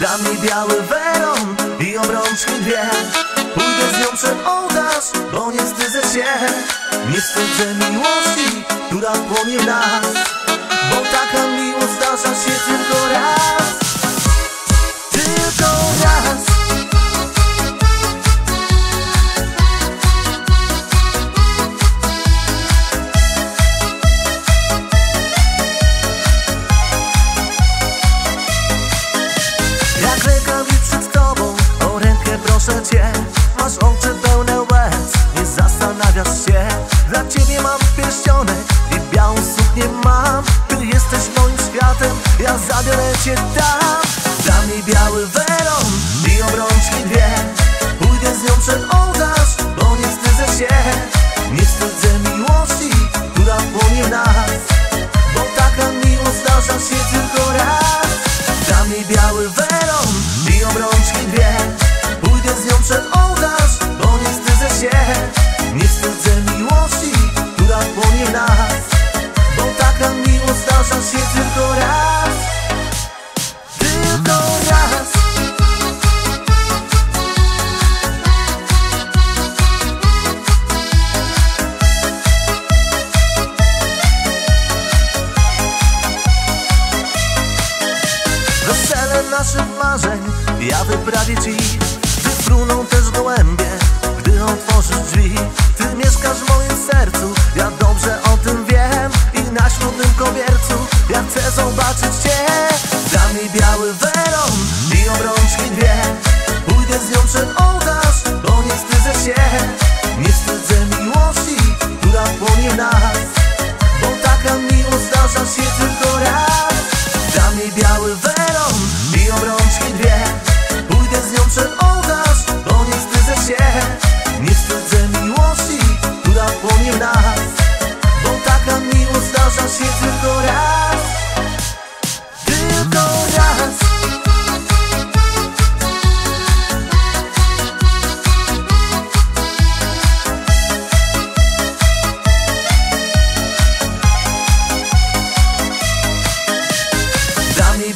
Da mi biały weron i obrączki dwie. Pójdę z nią przed ołtarz, bo nie wstydzę się. Nie wstydzę miłości, która płonie w nas proszę cię Masz oczy pełne łez. Nie zastanawiasz się Dla ciebie mam pierścionek I białą suknię mam. Ty jesteś moim światem Ja zabiorę cię tam. Dam mi biały weron I obrączki dwie. Pójdę z nią przed ołtarz Bo nie wstydzę się. Nie wstydzę miłości Która płonie nas. Bo taka miłość zdarza się tylko raz. Dam mi biały weron i obrączki dwie Pójdę z nią przed bo nie wstydzę się. Nie wstydzę miłości, która płonie w nas Bo taka miłość zdarza się tylko raz. Tylko raz. Wesele naszych marzeń ja wyprawię ci fruną też gołębie, gdy otworzysz drzwi Ty mieszkasz w moim sercu, ja dobrze o tym wiem I na ślubnym kobiercu. Ja chcę zobaczyć cię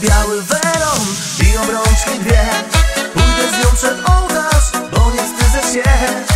Biały weron i obrączki dwie. Pójdę z nią przed ołtarz, bo nie wstydzę się